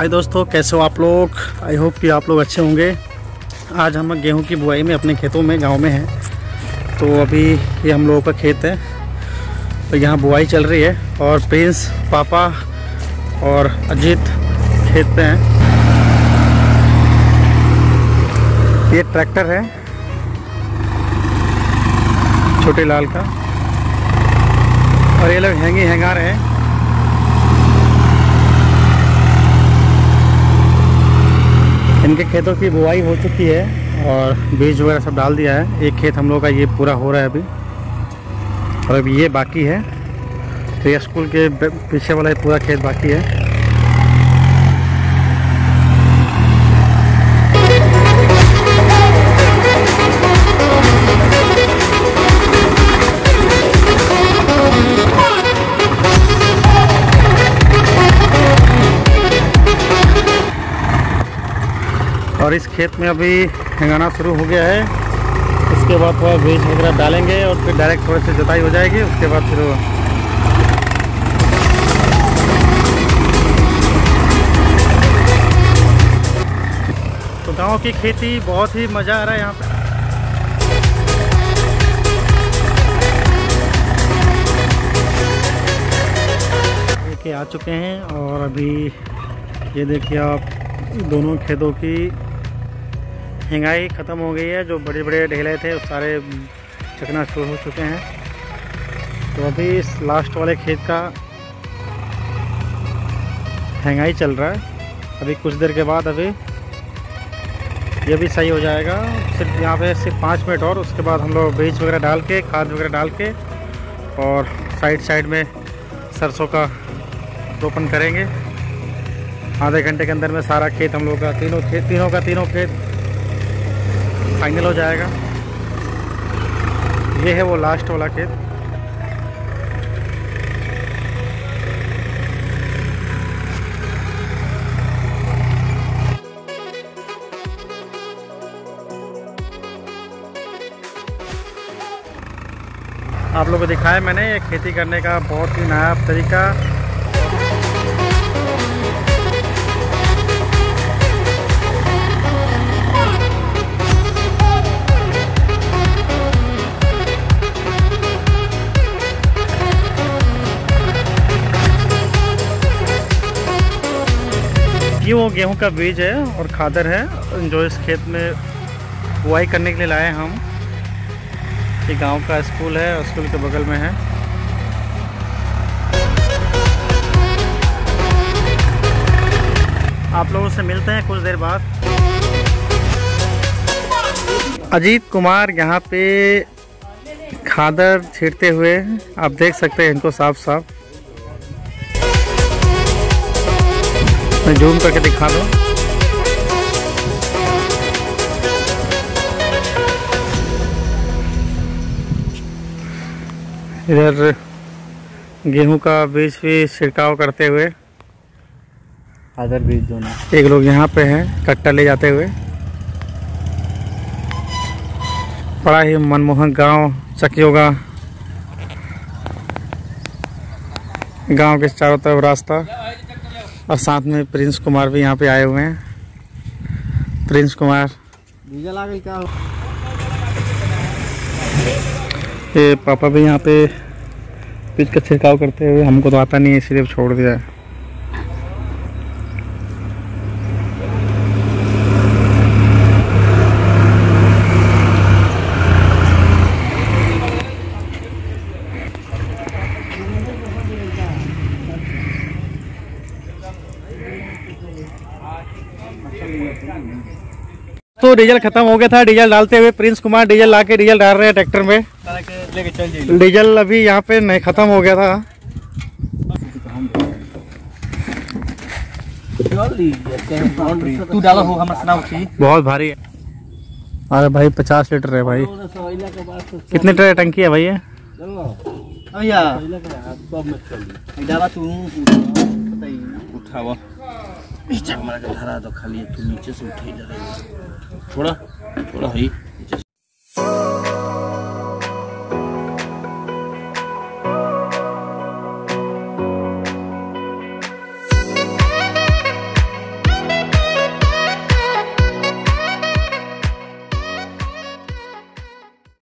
हाय दोस्तों, कैसे हो आप लोग? आई होप कि आप लोग अच्छे होंगे। आज हम गेहूँ की बुआई में अपने खेतों में, गाँव में हैं। तो अभी ये हम लोगों का खेत है। तो यहाँ बुआई चल रही है और प्रिंस, पापा और अजीत खेत पे हैं। ये ट्रैक्टर है, छोटे लाल का। और ये लोग हैंगी हैंगार हैं। इनके खेतों की बुआई हो चुकी है और बीज वगैरह सब डाल दिया है। एक खेत हम लोग का ये पूरा हो रहा है अभी। और अभी ये बाकी है। तो ये स्कूल के पीछे वाला पूरा खेत बाकी है। और इस खेत में अभी हंगाना शुरू हो गया है। उसके बाद थोड़ा बीज वगैरह डालेंगे और फिर डायरेक्ट थोड़े से जुताई हो जाएगी। उसके बाद फिर तो गाँव की खेती, बहुत ही मज़ा आ रहा है यहाँ पे। के आ चुके हैं और अभी ये देखिए आप दोनों खेतों की हिंगाई ख़त्म हो गई है, जो बड़े बड़े ढेले थे सारे चकना शुरू हो चुके हैं। तो अभी इस लास्ट वाले खेत का हिंगाई चल रहा है। अभी कुछ देर के बाद अभी ये भी सही हो जाएगा। सिर्फ़ यहाँ पे सिर्फ़ पाँच मिनट और, उसके बाद हम लोग बीज वगैरह डाल के, खाद वगैरह डाल के और साइड साइड में सरसों का रोपण करेंगे। आधे घंटे के अंदर में सारा खेत हम लोग का, तीनों खेत, तीनों का तीनों खेत फाइनल हो जाएगा। ये है वो लास्ट वाला खेत। आप लोगों को दिखाया मैंने, ये खेती करने का बहुत ही नायाब तरीका। ये वो गेहूँ का बीज है और खादर है, जो इस खेत में बुआई करने के लिए लाए हम। ये गाँव का स्कूल है स्कूल के बगल में है। आप लोगों से मिलते हैं कुछ देर बाद। अजीत कुमार यहाँ पे खादर छीटते हुए, आप देख सकते हैं इनको साफ़ साफ़ इसमें जूम करके दिखा दो। इधर गेहूँ का बीज भी छिड़काव करते हुए अदर बीज दोनों एक लोग यहाँ पे हैं कट्टा ले जाते हुए। बड़ा ही मनमोहक गाँव चकियोगा। गाँव के चारों तरफ़ रास्ता। और साथ में प्रिंस कुमार भी यहाँ पे आए हुए हैं। प्रिंस कुमार। ये पापा भी यहाँ पे पिच का छिड़काव करते हुए हमको तो आता नहीं है इसलिए छोड़ दिया है। तो डीजल खत्म हो गया था डीजल डालते हुए प्रिंस कुमार डीजल ला के डीजल डाल रहे हैं ट्रैक्टर में। डीजल अभी यहाँ पे नहीं खत्म हो गया था। तू हो बहुत भारी है। अरे भाई पचास लीटर है भाई। कितने लीटर टंकी है भाई ये? भैया नीचे। के धरा तो खाली तू नीचे से उठ जा। रही थोड़ा थोड़ा ही